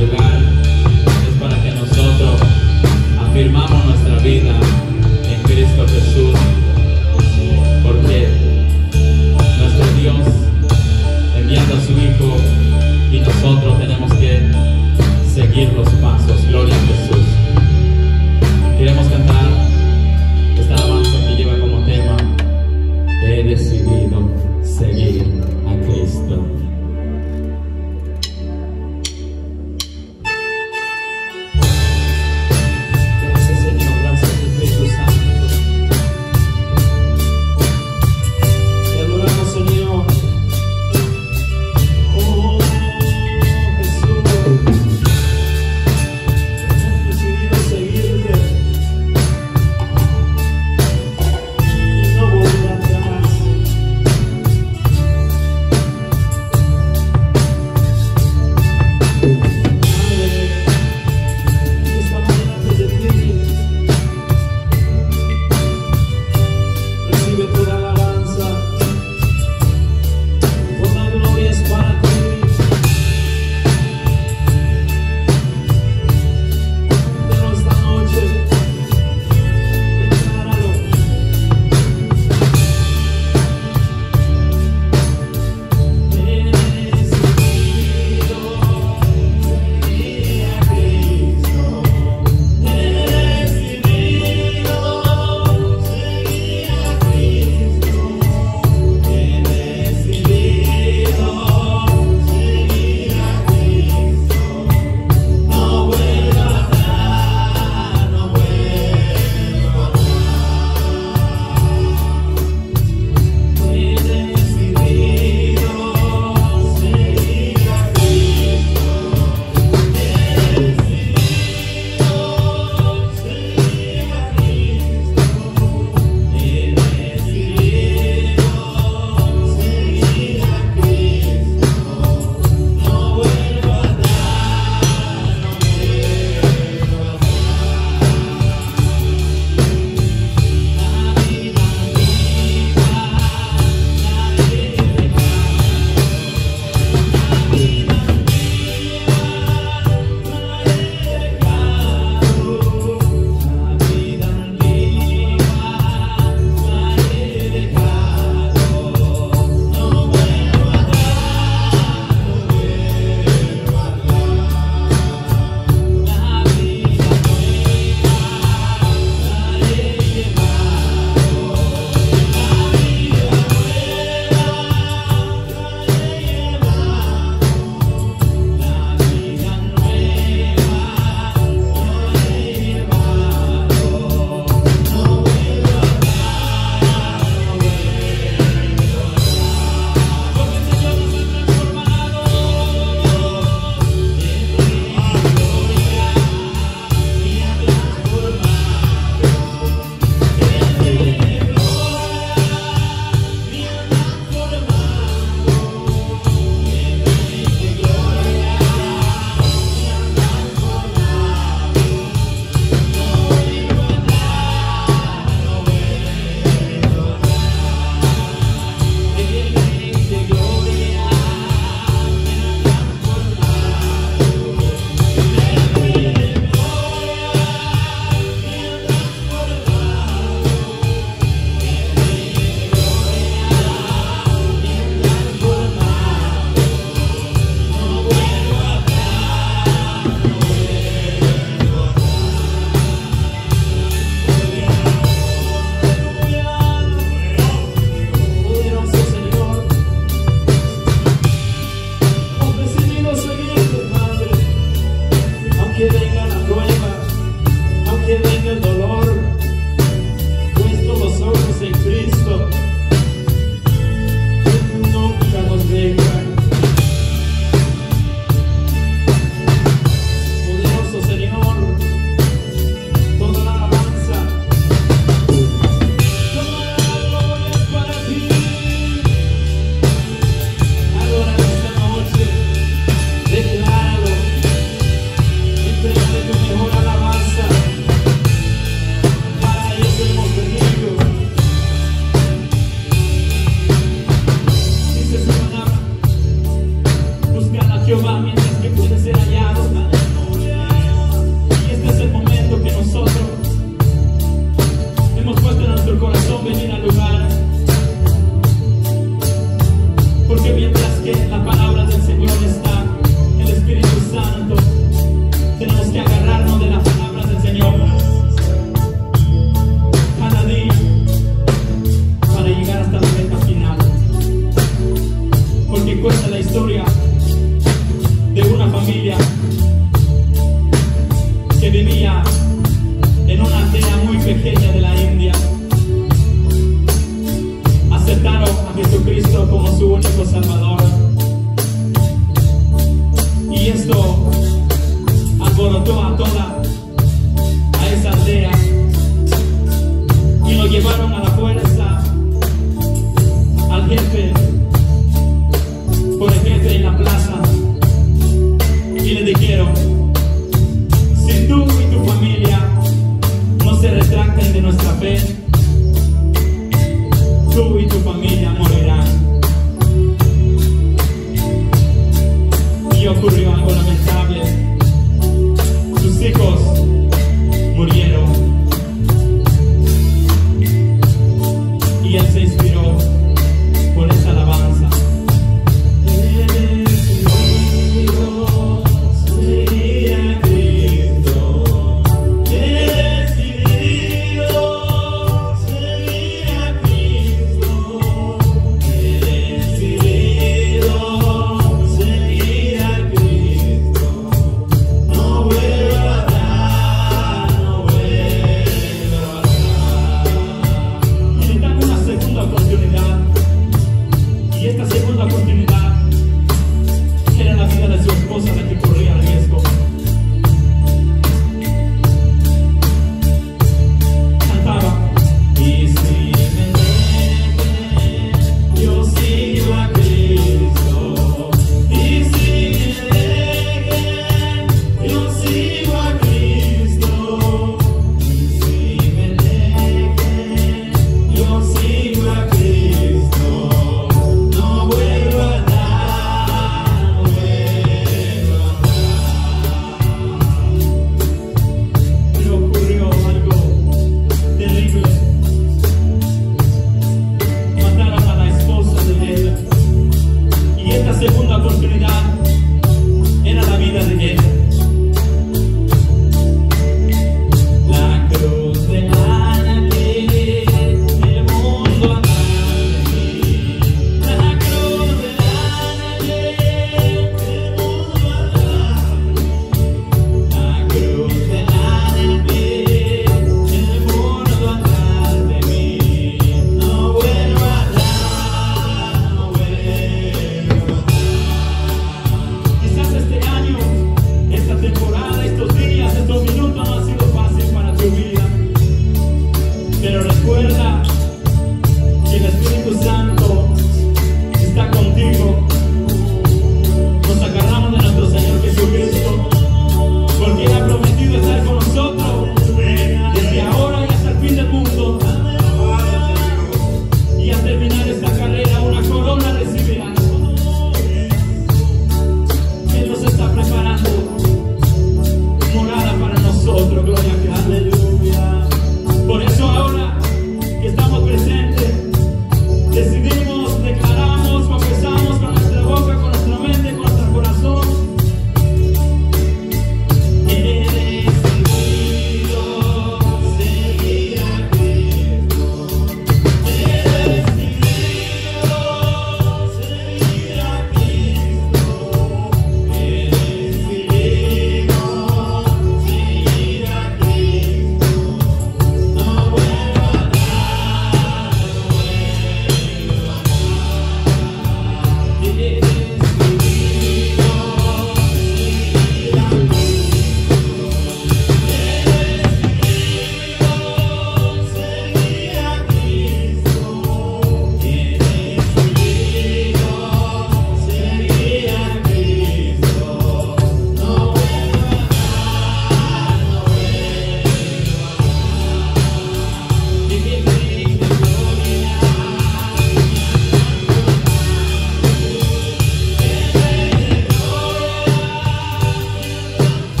este